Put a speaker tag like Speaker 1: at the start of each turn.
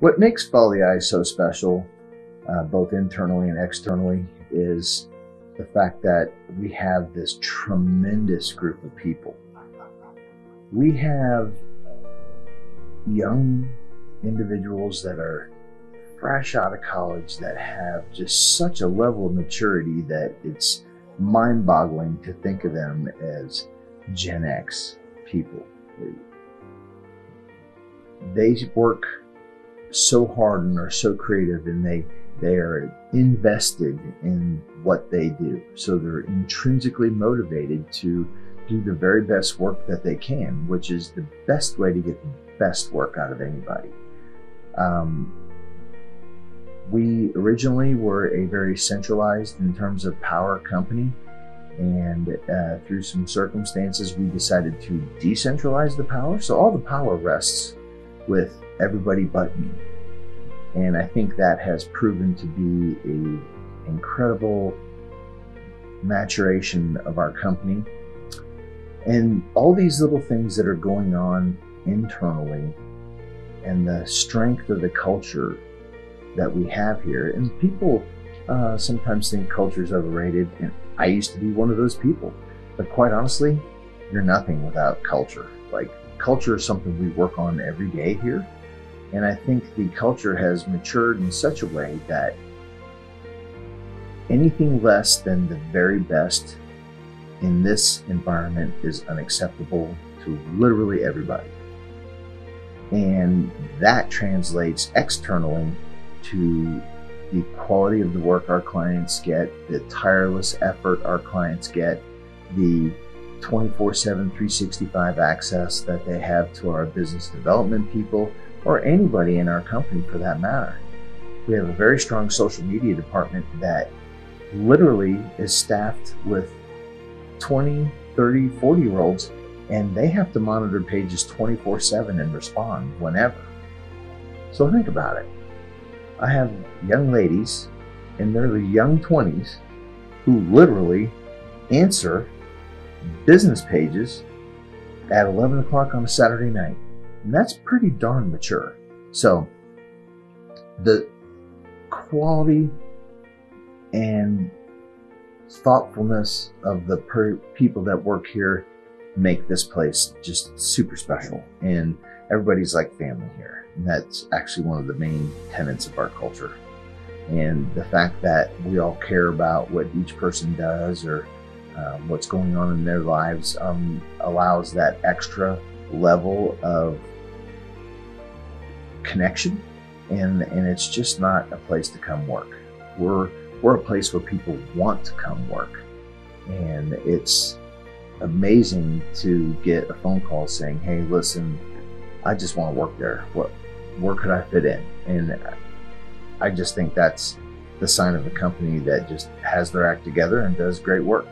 Speaker 1: What makes Eyes so special, uh, both internally and externally, is the fact that we have this tremendous group of people. We have young individuals that are fresh out of college that have just such a level of maturity that it's mind boggling to think of them as Gen X people. They work so hard and are so creative and they they are invested in what they do. So they're intrinsically motivated to do the very best work that they can, which is the best way to get the best work out of anybody. Um, we originally were a very centralized in terms of power company, and uh, through some circumstances, we decided to decentralize the power. So all the power rests with everybody but me. And I think that has proven to be a incredible maturation of our company. And all these little things that are going on internally and the strength of the culture that we have here. And people uh, sometimes think culture is overrated, and I used to be one of those people. But quite honestly, you're nothing without culture. Like, culture is something we work on every day here. And I think the culture has matured in such a way that anything less than the very best in this environment is unacceptable to literally everybody. And that translates externally to the quality of the work our clients get, the tireless effort our clients get, the 24 7, 365 access that they have to our business development people, or anybody in our company for that matter. We have a very strong social media department that literally is staffed with 20, 30, 40 year olds, and they have to monitor pages 24 7 and respond whenever. So think about it. I have young ladies in their young 20s who literally answer business pages at 11 o'clock on a Saturday night. And that's pretty darn mature. So, the quality and thoughtfulness of the per- people that work here make this place just super special. And everybody's like family here. And that's actually one of the main tenets of our culture. And the fact that we all care about what each person does or um, what's going on in their lives um, allows that extra level of connection. And, and it's just not a place to come work. We're, we're a place where people want to come work. And it's amazing to get a phone call saying, hey, listen, I just want to work there. What, where could I fit in? And I just think that's the sign of a company that just has their act together and does great work.